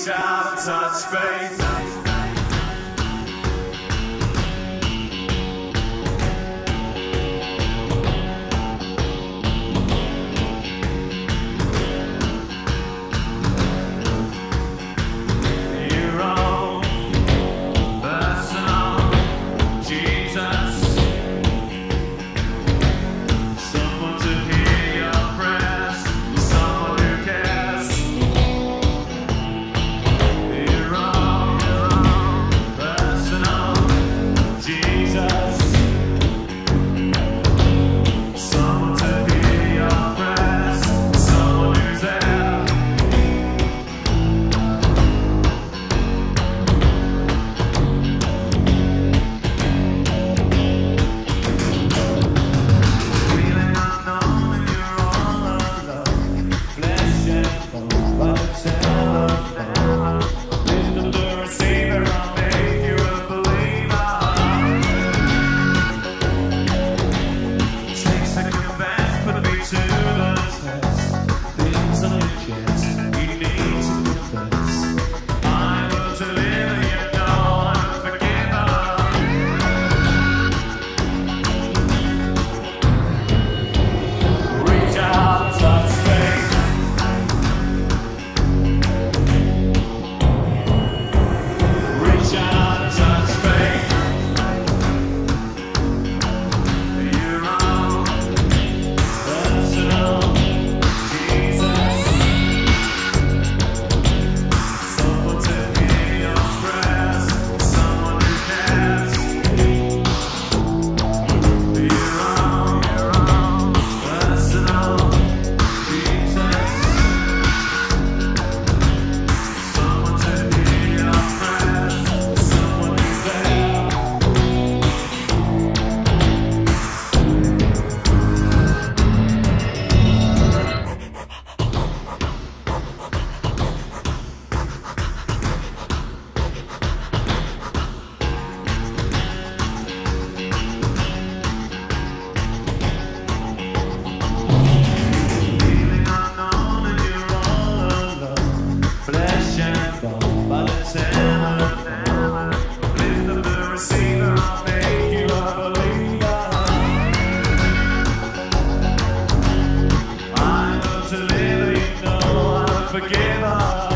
reach out, touch faith. live, you know, I'm.